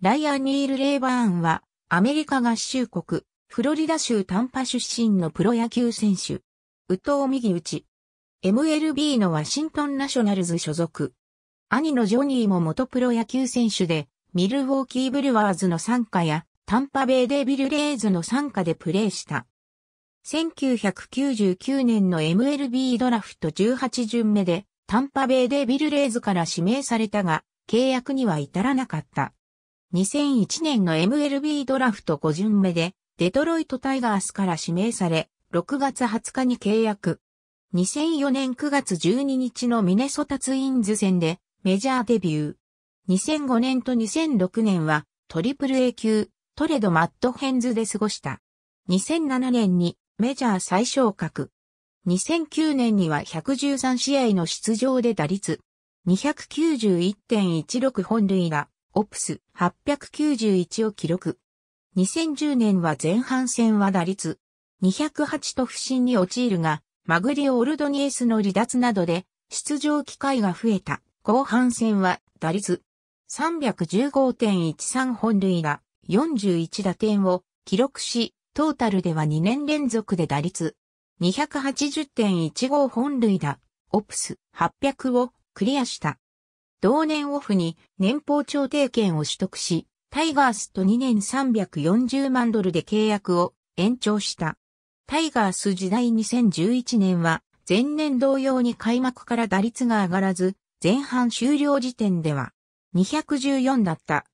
ライアン・ニール・レイバーンは、アメリカ合衆国、フロリダ州タンパ出身のプロ野球選手。宇藤右打ち。MLB のワシントンナショナルズ所属。兄のジョニーも元プロ野球選手で、ミルウォーキーブルワーズの参加や、タンパベイデビルレイズの参加でプレーした。1999年の MLB ドラフト18巡目で、タンパベイデビルレイズから指名されたが、契約には至らなかった。2001年の MLB ドラフト5巡目で、デトロイトタイガースから指名され、6月20日に契約。2004年9月12日のミネソタツインズ戦でメジャーデビュー。2005年と2006年はトリプル A 級トレドマットヘンズで過ごした。2007年にメジャー最小格。2009年には113試合の出場で打率291.16本塁打、オプス891を記録。2010年は前半戦は打率208と不振に陥るが、マグリオ・オルドニエスの離脱などで出場機会が増えた。後半戦は打率315.13本塁打41打点を記録し、トータルでは2年連続で打率280.15本塁打、オプス800をクリアした。同年オフに年俸調停権を取得し、タイガースと2年340万ドルで契約を延長した。タイガース時代2011年は前年同様に開幕から打率が上がらず、前半終了時点では214だった。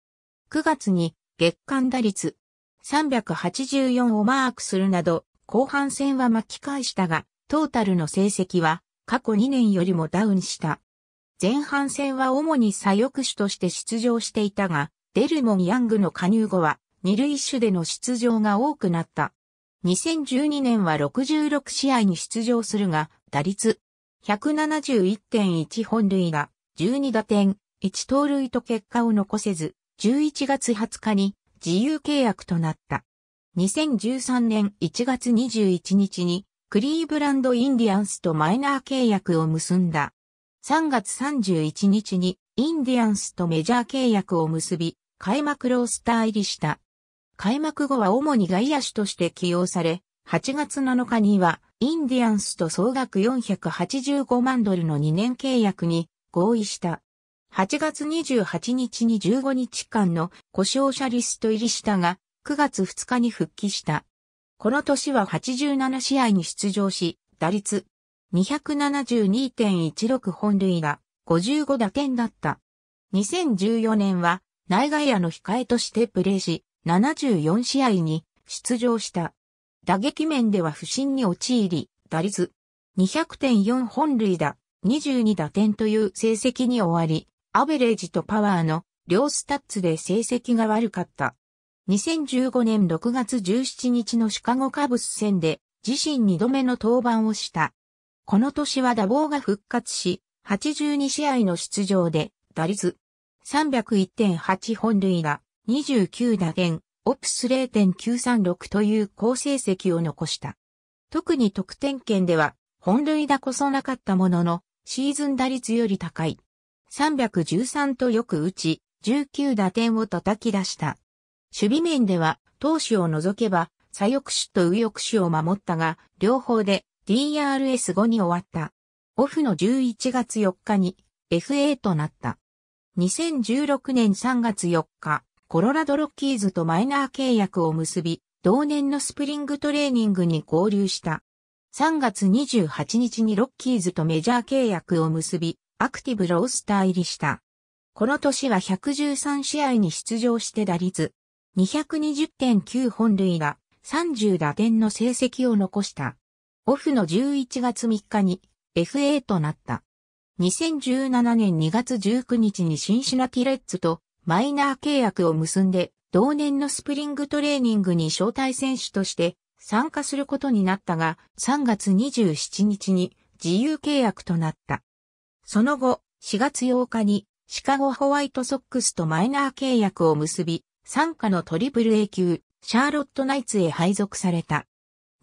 9月に月間打率384をマークするなど、後半戦は巻き返したが、トータルの成績は過去2年よりもダウンした。前半戦は主に左翼手として出場していたが、デルモン・ヤングの加入後は、二塁手での出場が多くなった。2012年は66試合に出場するが、打率171.1本塁打、12打点、1盗塁と結果を残せず、11月20日に自由契約となった。2013年1月21日にクリーブランドインディアンスとマイナー契約を結んだ。3月31日にインディアンスとメジャー契約を結び、開幕ロースター入りした。開幕後は主に外野手として起用され、8月7日にはインディアンスと総額485万ドルの2年契約に合意した。8月28日に15日間の故障者リスト入りしたが、9月2日に復帰した。この年は87試合に出場し、打率272.16本塁打、55打点だった。2014年は内外野の控えとしてプレーし、74試合に出場した。打撃面では不振に陥り、打率200.4本塁打、22打点という成績に終わり、アベレージとパワーの両スタッツで成績が悪かった。2015年6月17日のシカゴカブス戦で自身2度目の登板をした。この年は打棒が復活し、82試合の出場で打率301.8本塁打、29打点、 OPS 0.936という好成績を残した。特に得点圏では本塁打こそなかったものの、シーズン打率より高い。313とよく打ち、19打点を叩き出した。守備面では、投手を除けば、左翼手と右翼手を守ったが、両方で DRS5 に終わった。オフの11月4日に FA となった。2016年3月4日、コロラドロッキーズとマイナー契約を結び、同年のスプリングトレーニングに合流した。3月28日にロッキーズとメジャー契約を結び、アクティブロースター入りした。この年は113試合に出場して打率220.9本塁打、30打点の成績を残した。オフの11月3日に FA となった。2017年2月19日にシンシナティレッツとマイナー契約を結んで、同年のスプリングトレーニングに招待選手として参加することになったが、3月27日に自由契約となった。その後、4月8日にシカゴホワイトソックスとマイナー契約を結び、参加のトリプル A 級、シャーロットナイツへ配属された。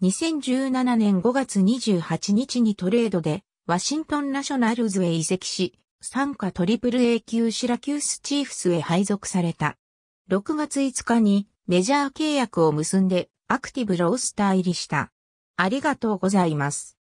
2017年5月28日にトレードで、ワシントンナショナルズへ移籍し、参加トリプル A 級シラキュースチーフスへ配属された。6月5日にメジャー契約を結んでアクティブロースター入りした。ありがとうございます。